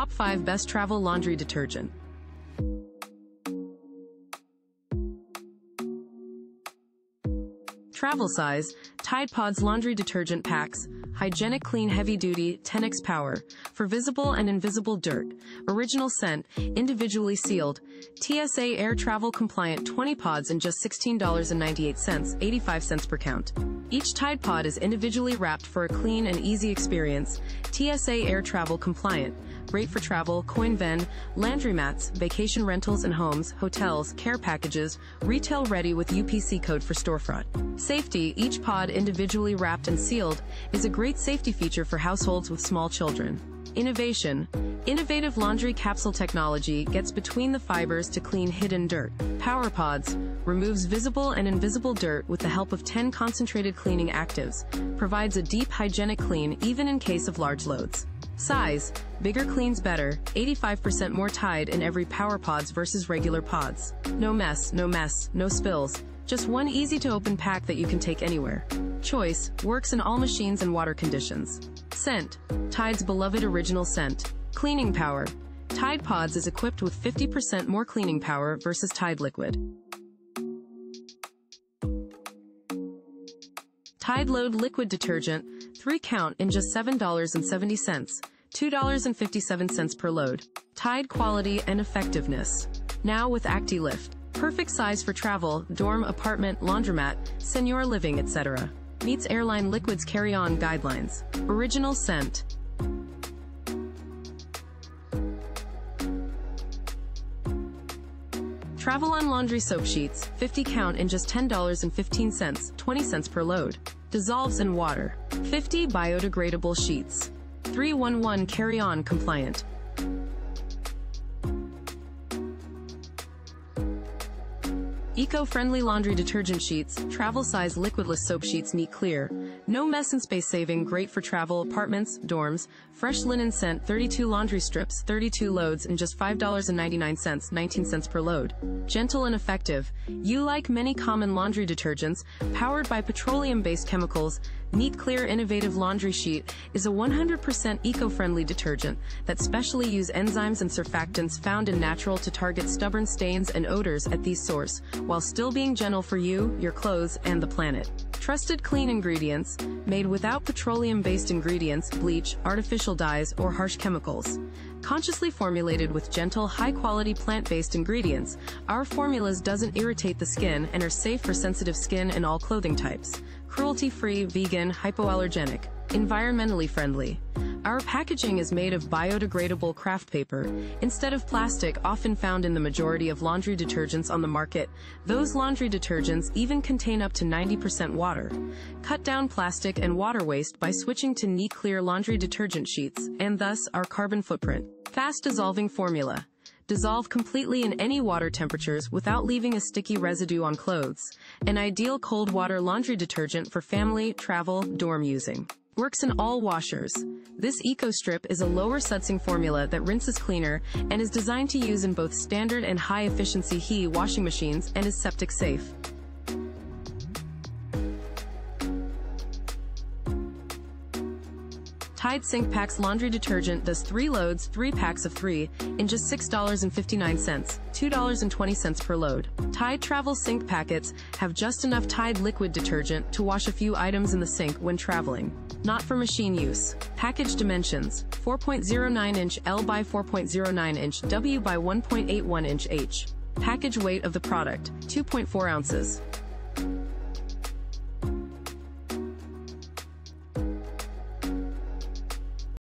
Top 5 Best Travel Laundry Detergent. Travel size, Tide Pods laundry detergent packs, hygienic clean heavy duty 10x power, for visible and invisible dirt, original scent, individually sealed, TSA air travel compliant 20 pods in just $16.98, 85 cents per count. Each Tide Pod is individually wrapped for a clean and easy experience, TSA air travel compliant, great for travel, coin ven, laundromats, vacation rentals and homes, hotels, care packages, retail ready with UPC code for storefront. Safety, each pod individually wrapped and sealed, is a great safety feature for households with small children. Innovation. Innovative laundry capsule technology gets between the fibers to clean hidden dirt. Power Pods removes visible and invisible dirt with the help of 10 concentrated cleaning actives, provides a deep hygienic clean even in case of large loads. Size. Bigger cleans better, 85% more Tide in every Power Pods versus regular pods. No mess, no mess, no spills. Just one easy to open pack that you can take anywhere. Choice. Works in all machines and water conditions. Scent. Tide's beloved original scent. Cleaning power. Tide Pods is equipped with 50% more cleaning power versus Tide Liquid. Tide Load Liquid Detergent, 3 count in just $7.70, $2.57 per load. Tide quality and effectiveness. Now with ActiLift. Perfect size for travel, dorm, apartment, laundromat, senior living, etc. Meets airline liquids carry-on guidelines. Original scent. Travelon laundry soap sheets, 50 count in just $10.15, 20 cents per load. Dissolves in water. 50 biodegradable sheets. 311 carry-on compliant. Eco-friendly laundry detergent sheets, travel-size liquidless soap sheets neat clear. No mess and space-saving, great for travel, apartments, dorms. Fresh linen scent, 32 laundry strips, 32 loads, and just $5.99, 19 cents per load. Gentle and effective. You like many common laundry detergents, powered by petroleum-based chemicals, Neat Clear Innovative Laundry Sheet is a 100% eco-friendly detergent that specially use enzymes and surfactants found in natural to target stubborn stains and odors at these source, while still being gentle for you, your clothes, and the planet. Trusted clean ingredients, made without petroleum-based ingredients, bleach, artificial dyes, or harsh chemicals. Consciously formulated with gentle, high-quality plant-based ingredients, our formulas doesn't irritate the skin and are safe for sensitive skin and all clothing types. Cruelty-free, vegan, hypoallergenic, environmentally friendly. Our packaging is made of biodegradable craft paper, instead of plastic often found in the majority of laundry detergents on the market. Those laundry detergents even contain up to 90% water. Cut down plastic and water waste by switching to neat clear laundry detergent sheets, and thus our carbon footprint. Fast dissolving formula. Dissolve completely in any water temperatures without leaving a sticky residue on clothes. An ideal cold water laundry detergent for family, travel, dorm using. Works in all washers. This Eco Strip is a lower sudsing formula that rinses cleaner and is designed to use in both standard and high efficiency HE washing machines and is septic safe. Tide Sink Packs laundry detergent does three loads, three packs of three, in just $6.59, $2.20 per load. Tide Travel Sink Packets have just enough Tide liquid detergent to wash a few items in the sink when traveling. Not for machine use. Package dimensions 4.09 inch L by 4.09 inch W by 1.81 inch H. Package weight of the product 2.4 ounces.